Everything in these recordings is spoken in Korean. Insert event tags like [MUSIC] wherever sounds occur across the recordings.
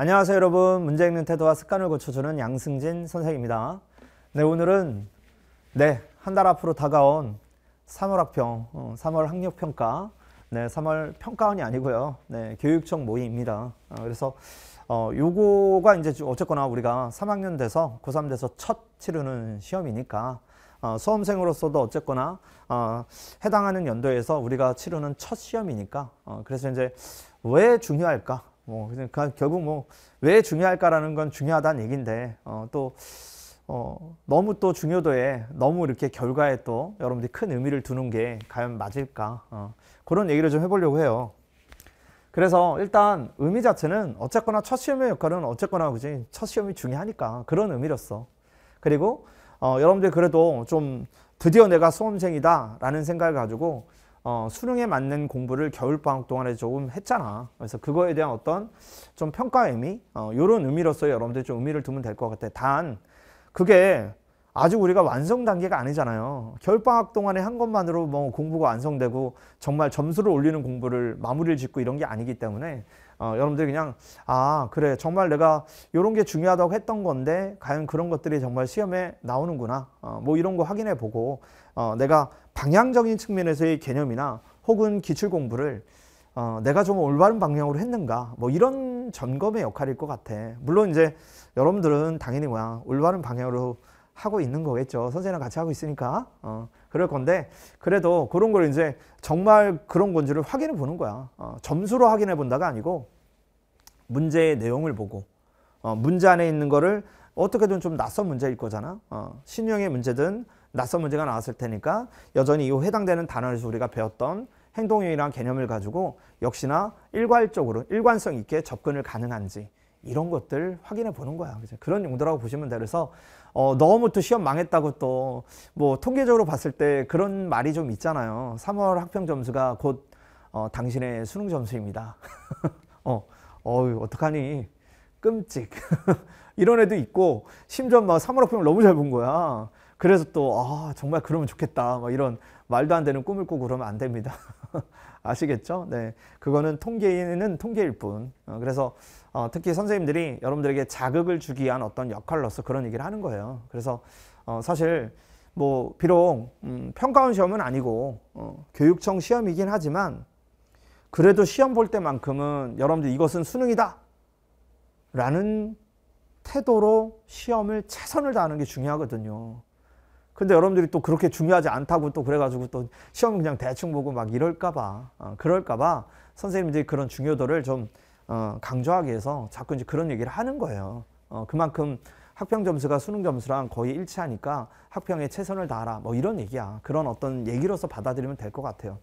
안녕하세요 여러분. 문제 읽는 태도와 습관을 고쳐주는 양승진 선생입니다. 네 오늘은 네한 달 앞으로 다가온 3월 학평 어, 3월 학력평가. 네 3월 평가원이 아니고요. 네 교육청 모의입니다. 어, 그래서 어 요거가 이제 어쨌거나 우리가 3학년 돼서 고3 돼서 첫 치르는 시험이니까 어, 수험생으로서도 어쨌거나 어, 해당하는 연도에서 우리가 치르는 첫 시험이니까 어, 그래서 이제 왜 중요할까? 뭐 그러니까 결국 뭐 왜 중요할까라는 건 중요하다는 얘기인데 어, 또 어, 너무 또 중요도에 너무 이렇게 결과에 또 여러분들이 큰 의미를 두는 게 과연 맞을까? 어, 그런 얘기를 좀 해보려고 해요. 그래서 일단 의미 자체는 어쨌거나 첫 시험의 역할은 어쨌거나 그지 첫 시험이 중요하니까 그런 의미로서 그리고 어, 여러분들 그래도 좀 드디어 내가 수험생이다라는 생각을 가지고 어, 수능에 맞는 공부를 겨울방학 동안에 조금 했잖아. 그래서 그거에 대한 어떤 좀 평가 의미, 어, 이런 의미로서 여러분들 좀 의미를 두면 될 것 같아. 단, 그게 아직 우리가 완성 단계가 아니잖아요. 겨울방학 동안에 한 것만으로 뭐 공부가 완성되고 정말 점수를 올리는 공부를 마무리를 짓고 이런 게 아니기 때문에 어, 여러분들이 그냥 아 그래 정말 내가 이런 게 중요하다고 했던 건데 과연 그런 것들이 정말 시험에 나오는구나. 어, 뭐 이런 거 확인해 보고 어, 내가 방향적인 측면에서의 개념이나 혹은 기출 공부를 어, 내가 좀 올바른 방향으로 했는가 뭐 이런 점검의 역할일 것 같아. 물론 이제 여러분들은 당연히 뭐야 올바른 방향으로 하고 있는 거겠죠 선생님랑 같이 하고 있으니까 어, 그럴 건데 그래도 그런 걸 이제 정말 그런 건지를 확인해 보는 거야. 어, 점수로 확인해 본다가 아니고 문제의 내용을 보고 어, 문제 안에 있는 거를 어떻게든 좀 낯선 문제일 거잖아. 어, 신형의 문제든 낯선 문제가 나왔을 테니까 여전히 이 해당되는 단어에서 우리가 배웠던 행동형이란 개념을 가지고 역시나 일괄적으로 일관성 있게 접근을 가능한지 이런 것들 확인해 보는 거야. 그죠? 그런 용도라고 보시면 돼. 그래서 어, 너무 또 시험 망했다고 또 뭐 통계적으로 봤을 때 그런 말이 좀 있잖아요. 3월 학평 점수가 곧 어, 당신의 수능 점수입니다. [LAUGHS] 어, 어유 어떡하니? 끔찍. [LAUGHS] 이런 애도 있고 심지어 막 3월 학평을 너무 잘 본 거야. 그래서 또 아, 정말 그러면 좋겠다. 막 이런 말도 안 되는 꿈을 꾸고 그러면 안 됩니다. [LAUGHS] [LAUGHS] 아시겠죠? 네. 그거는 통계는 통계일 뿐. 어, 그래서 어, 특히 선생님들이 여러분들에게 자극을 주기 위한 어떤 역할로서 그런 얘기를 하는 거예요. 그래서 어, 사실 뭐 비록 음, 평가원 시험은 아니고 어, 교육청 시험이긴 하지만 그래도 시험 볼 때만큼은 여러분들 이것은 수능이다 라는 태도로 시험을 최선을 다하는 게 중요하거든요. 근데 여러분들이 또 그렇게 중요하지 않다고 또 그래가지고 또 시험 그냥 대충 보고 막 이럴까봐 어, 그럴까봐 선생님들이 그런 중요도를 좀 어, 강조하기 위해서 자꾸 이제 그런 얘기를 하는 거예요. 어, 그만큼 학평 점수가 수능 점수랑 거의 일치하니까 학평에 최선을 다하라. 뭐 이런 얘기야. 그런 어떤 얘기로서 받아들이면 될 것 같아요.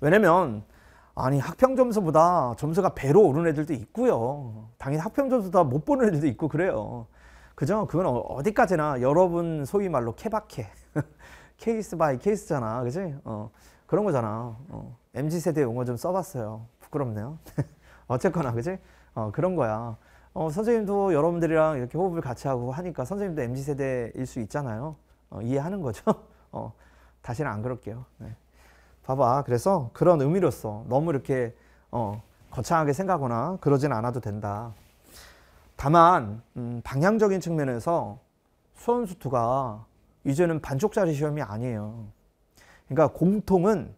왜냐면 아니 학평 점수보다 점수가 배로 오른 애들도 있고요. 당연히 학평 점수보다 못 보는 애들도 있고 그래요. 그죠? 그건 어, 어디까지나 여러분 소위 말로 케바케 [LAUGHS] case by case잖아. 그지? 어, 그런 거잖아. 어, MZ세대 용어 좀 써봤어요. 부끄럽네요. [LAUGHS] 어쨌거나 그지? 어, 그런 거야. 어, 선생님도 여러분들이랑 이렇게 호흡을 같이 하고 하니까 선생님도 MZ 세대일 수 있잖아요. 어, 이해하는 거죠. [LAUGHS] 어, 다시는 안 그럴게요. 네. 봐봐. 그래서 그런 의미로서 너무 이렇게 어, 거창하게 생각하거나 그러진 않아도 된다. 다만 음, 방향적인 측면에서 수험수투가 이제는 반쪽짜리 시험이 아니에요. 그러니까 공통은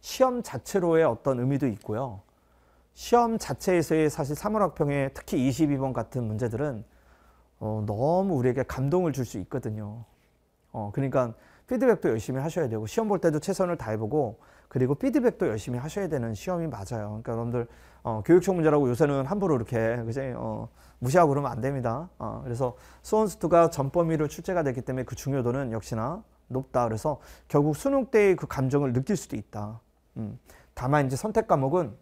시험 자체로의 어떤 의미도 있고요. 시험 자체에서의 사실 3월 학평의 특히 22번 같은 문제들은 어, 너무 우리에게 감동을 줄 수 있거든요. 어, 그러니까 피드백도 열심히 하셔야 되고 시험 볼 때도 최선을 다해보고 그리고 피드백도 열심히 하셔야 되는 시험이 맞아요. 그러니까 여러분들 어, 교육청 문제라고 요새는 함부로 이렇게 그지 어, 무시하고 그러면 안 됩니다. 어, 그래서 수원수투가 전 범위로 출제가 됐기 때문에 그 중요도는 역시나 높다. 그래서 결국 수능 때의 그 감정을 느낄 수도 있다. 음, 다만 이제 선택 과목은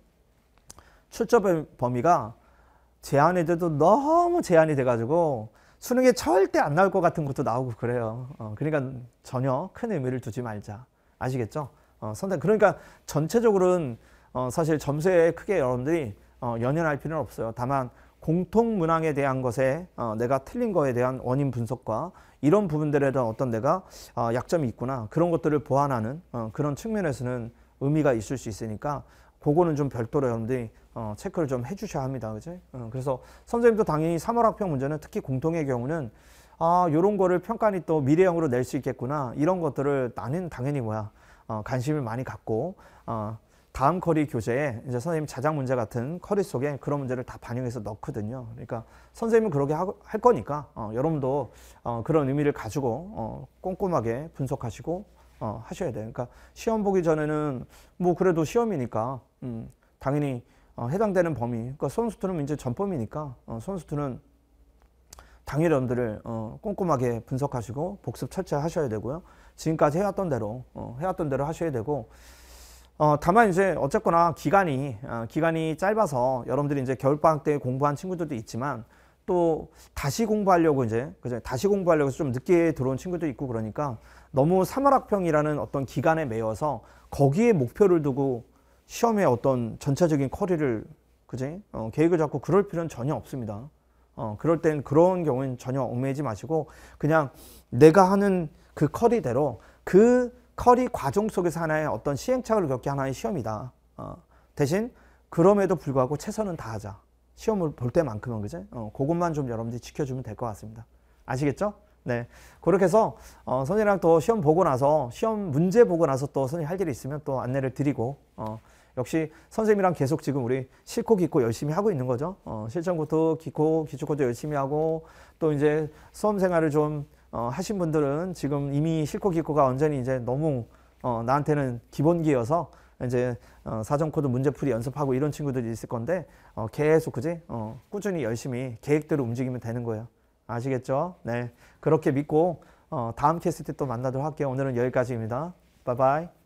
출제 범위가 제한이 돼도 너무 제한이 돼가지고 수능에 절대 안 나올 것 같은 것도 나오고 그래요. 어, 그러니까 전혀 큰 의미를 두지 말자. 아시겠죠? 어, 선택. 그러니까 전체적으로는 어, 사실 점수에 크게 여러분들이 어, 연연할 필요는 없어요. 다만 공통 문항에 대한 것에 어, 내가 틀린 거에 대한 원인 분석과 이런 부분들에 대한 어떤 내가 어, 약점이 있구나 그런 것들을 보완하는 어, 그런 측면에서는 의미가 있을 수 있으니까 그거는 좀 별도로 여러분들이 어, 체크를 좀 해주셔야 합니다. 그지? 어, 그래서 선생님도 당연히 3월 학평 문제는 특히 공통의 경우는 아, 요런 거를 평가니 또 미래형으로 낼 수 있겠구나. 이런 것들을 나는 당연히 뭐야. 어, 관심을 많이 갖고, 어, 다음 커리 교재에 이제 선생님 자작 문제 같은 커리 속에 그런 문제를 다 반영해서 넣거든요. 그러니까 선생님은 그러게 하, 할 거니까, 어, 여러분도 어, 그런 의미를 가지고, 어, 꼼꼼하게 분석하시고, 어, 하셔야 돼요. 그러니까 시험 보기 전에는 뭐 그래도 시험이니까, 음, 당연히 어, 해당되는 범위, 그러니까 선수투는 이제 전범이니까, 어, 선수투는 당일 여러분들을 어, 꼼꼼하게 분석하시고 복습 철저히 하셔야 되고요. 지금까지 해왔던 대로 어, 해왔던 대로 하셔야 되고 어, 다만 이제 어쨌거나 기간이 어, 기간이 짧아서 여러분들이 이제 겨울 방학 때 공부한 친구들도 있지만 또 다시 공부하려고 이제 그죠? 다시 공부하려고 좀 늦게 들어온 친구도 있고 그러니까 너무 3월 학평이라는 어떤 기간에 매여서 거기에 목표를 두고 시험의 어떤 전체적인 커리를 그지 어, 계획을 잡고 그럴 필요는 전혀 없습니다. 어, 그럴 땐 그런 경우는 전혀 얽매이지 마시고 그냥 내가 하는 그 커리대로 그 커리 과정 속에서 하나의 어떤 시행착오를 겪게 하나의 시험이다. 어, 대신 그럼에도 불구하고 최선은 다하자. 시험을 볼 때만큼은 그제? 어, 그것만 좀 여러분들이 지켜주면 될 것 같습니다. 아시겠죠? 네. 그렇게 해서 어, 선생님이랑 또 시험 보고 나서 시험 문제 보고 나서 또 선생님 할 일이 있으면 또 안내를 드리고 어, 역시 선생님이랑 계속 지금 우리 실코 기코 열심히 하고 있는 거죠. 어, 실전부터 기코 기초코도 열심히 하고 또 이제 수험 생활을 좀 어, 하신 분들은 지금 이미 실코 기코가 완전히 이제 너무 어, 나한테는 기본기여서 이제 어, 사점 코드 문제풀이 연습하고 이런 친구들이 있을 건데 어, 계속 그지 어, 꾸준히 열심히 계획대로 움직이면 되는 거예요. 아시겠죠? 네 그렇게 믿고 어, 다음 캐스트 또 만나도록 할게요. 오늘은 여기까지입니다. 바이바이.